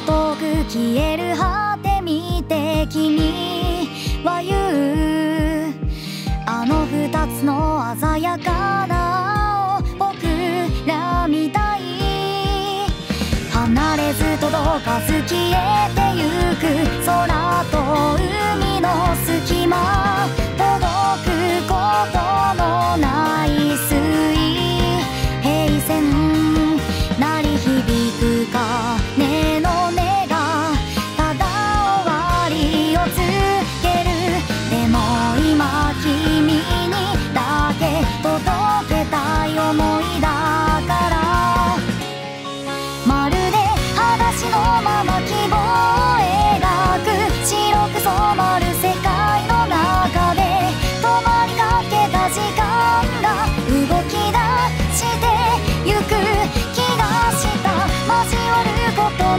遠く消える果て見て君。は言うあの二つの鮮やかな青僕らみたい。離れず届かず消えてゆく空と海の隙間。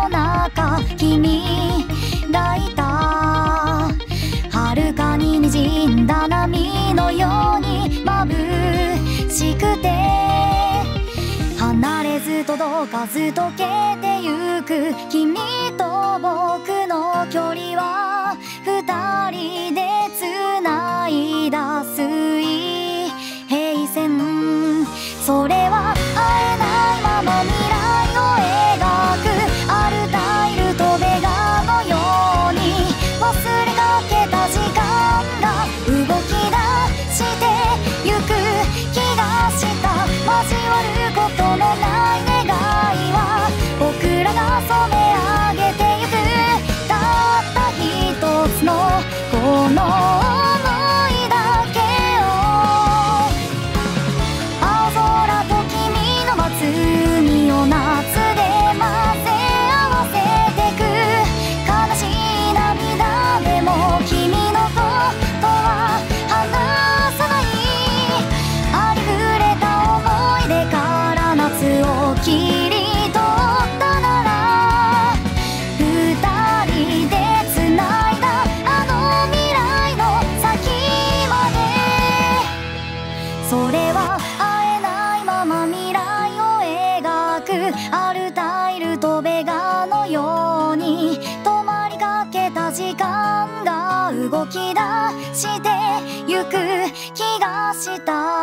の中君抱いた遥かに滲んだ波のように眩しくて。離れず届かず溶けてゆく君と僕。動き出してゆく気がした